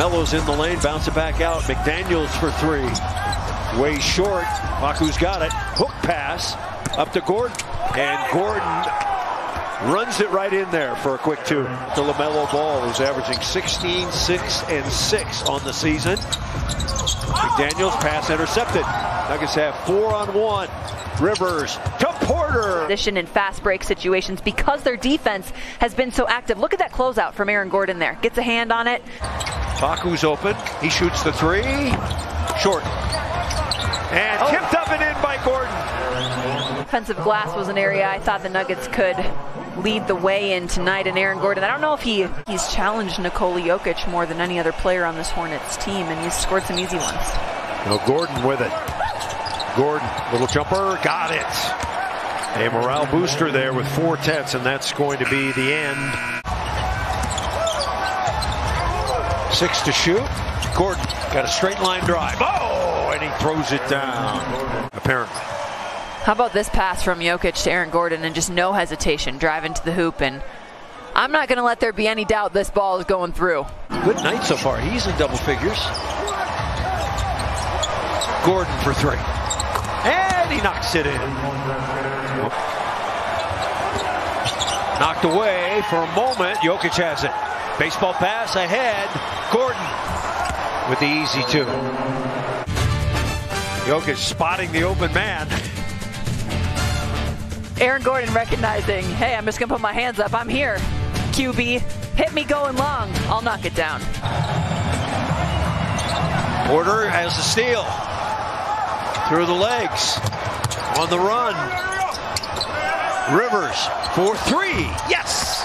Melo's in the lane, bounce it back out. McDaniels for three. Way short. Facu's got it. Hook pass up to Gordon. And Gordon runs it right in there for a quick two. The LaMelo Ball is averaging 16, 6, and 6 on the season. McDaniels pass intercepted. Nuggets have four on one. Rivers to Porter. Position in fast break situations because their defense has been so active. Look at that closeout from Aaron Gordon there. Gets a hand on it. Facu's open. He shoots the three. Short. And oh. tipped up and in by Gordon. Offensive glass was an area I thought the Nuggets could lead the way in tonight. And Aaron Gordon, I don't know if he he's challenged Nikola Jokic more than any other player on this Hornets team, and he's scored some easy ones. No, Gordon with it. Gordon, little jumper, got it. A morale booster there with four tenths, and that's going to be the end. Six to shoot. Gordon got a straight line drive. Oh, and he throws it down, apparently. How about this pass from Jokic to Aaron Gordon and just no hesitation, driving to the hoop. And I'm not going to let there be any doubt this ball is going through. Good night so far. He's in double figures. Gordon for three. And he knocks it in. Knocked away for a moment. Jokic has it. Baseball pass ahead. Gordon with the easy two. Jokic spotting the open man. Aaron Gordon recognizing, hey, I'm just going to put my hands up. I'm here. QB, hit me going long. I'll knock it down. Porter has the steal through the legs on the run. Rivers for three. Yes.